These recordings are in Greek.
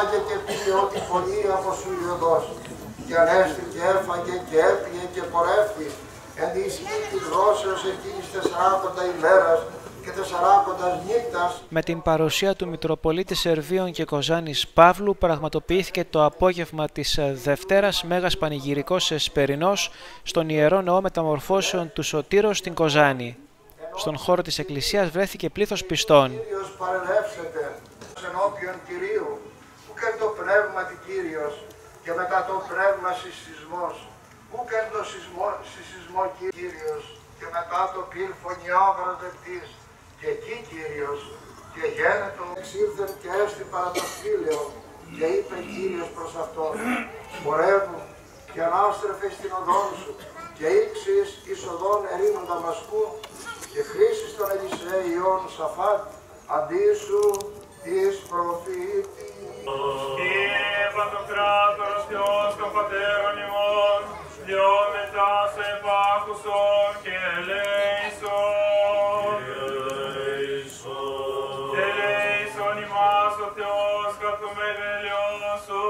φάγε και πήρε ό,τι πολύ από σου ιωδός. Και ανέστη και έφαγε και έπιε και πορεύτη. Εν τη ισχύ της δρόσεως εκείνης τεσσαράκοντα ημέρας και τεσσαράκοντας νύχτας. Με την παρουσία του Μητροπολίτη Σερβίων και Κοζάνης Παύλου πραγματοποιήθηκε το απόγευμα της Δευτέρας Μέγας Πανηγυρικός Εσπερινός στον Ιερό Νεό Μεταμορφώσεων του Σωτήρος στην Κοζάνη. Στον χώρο της Εκκλησίας βρέθηκε πλήθος πιστών. Κύριος παρελεύσετε ενώπιον Κυρίου, που και το πνεύμα τη Κύριος και μετά το πνεύμα συσσισμός, που και το σεισμό, συσσισμό Κύριος και μετά το πυρ φωνιά βραζευτής και εκεί Κύριος και γένετο εξήλθεν και έστι παρά το φίλιο και είπε Κύριος προς αυτόν πορεύου και ανάστρεφε στην οδόν σου και ήξεις εις οδόν ερήμων Δαμασκού και χρήσεις των Ελισαίων Σαφάτ αντί σου εις προφήτη. Πατέρων ημών, δυο μετά σε επάκουσον και ελέησον. Ελέησον ημάς ο Θεός κατ' το μεγαλειόν σου,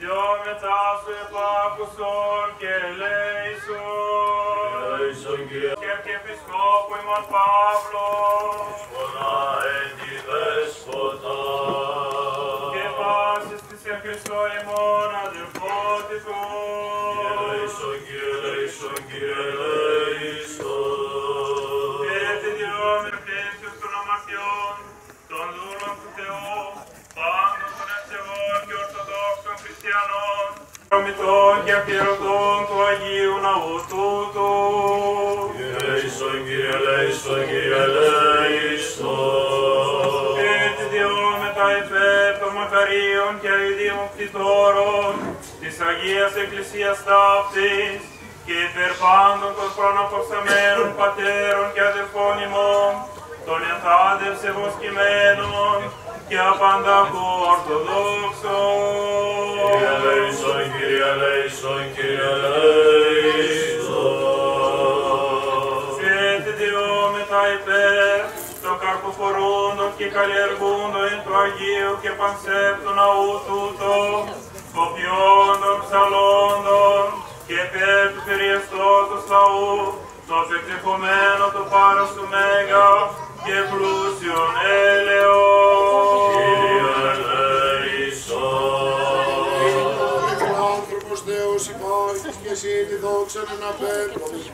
δυο μετά σου επάκουσον και ελέησον. Και Αρχιεπισκόπου ημών Παύλος, πάσης της εν Χριστώ ημών αδελφότικος. Και τη διώμη ευθύνσεως των αμαρτιών, των δούλων του Θεού, πάντων των ευσεβών και ορθοδόξων χριστιανών, προμητών και αφιερωτών του Αγίου Ναού τούτου. Έτσι αηδίων κτητόρων της Αγίας Εκκλησίας Ταύτης και υπέρ πάντων των προναποξαμένων πατέρων και αδελφών ημών, των ενθάδευσε βοσκημένων και απανταχού Ορθοδόξων. Έτσι διόμετα υπέρ των καρποφορούντων και καλλιεργούντων εν του Αγίου και πανσέπτου ναού τούτο, κοπιόντων ψαλόντων και υπέρ του περιεστώτος λαού, το πεκτεχομένο το πάρος του Μέγα και πλούσιον άνθρωπος Θεός υπάρχεις και εσύ τη δόξα να αναπέμπτεις.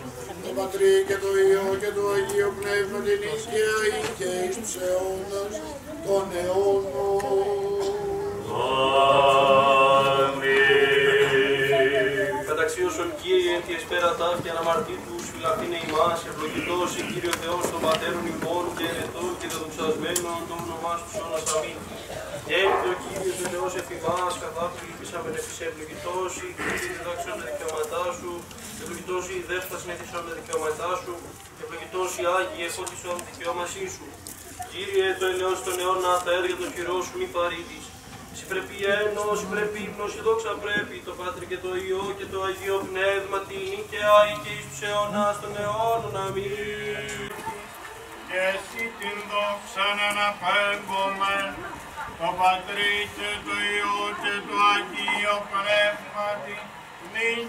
Το Πατρί και το Υιό και το Αγίο Πνεύμα την ίσκαια ή και εις τους αιώνας των αιώνων. Μεταξύ όσων Κύριε εν τη εσπέρα ταύτη αναμαρτήτους φυλαχθήνε ημάς, ευλογητός η Κύριο Θεός των Πατέρων ημών και ερετών και δεδοξασμένων το όνομά του αιώνας αμήν. Έρθει ο Κύριος ο Θεός εφημάς, καθά που λυπήσαμε νεφίσε ευλογητός η Κύριε διδάξεων τα δικαιώματά σου, ευλογητός η δέσπαση νεφίσεων τα δικαιώματά σου, ευλογητός η Άγιε εφώτισον δικαιώμασή σου. Κύριε, το ελαιός των αιώνα, τα έργα των χειρός σου μη παρήτης. Συ πρέπει ένος, συ πρέπει ύμνος, η δόξα πρέπει, το Πάτρι και το Υιό και το Αγίο Πνεύμα, την νίκαια ή και εις τους αιώνας των αιώνων. Αμήν. και εσύ την δόξα να αναπέμπουμε, το Πατρί και το Υιό και το Αγίο Πνεύματι, νυν